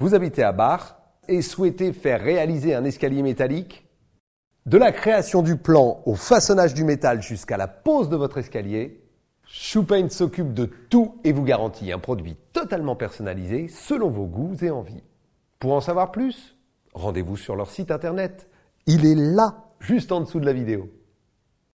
Vous habitez à Bar et souhaitez faire réaliser un escalier métallique De la création du plan au façonnage du métal jusqu'à la pose de votre escalier, Shoepaint s'occupe de tout et vous garantit un produit totalement personnalisé selon vos goûts et envies. Pour en savoir plus, rendez-vous sur leur site internet. Il est là, juste en dessous de la vidéo.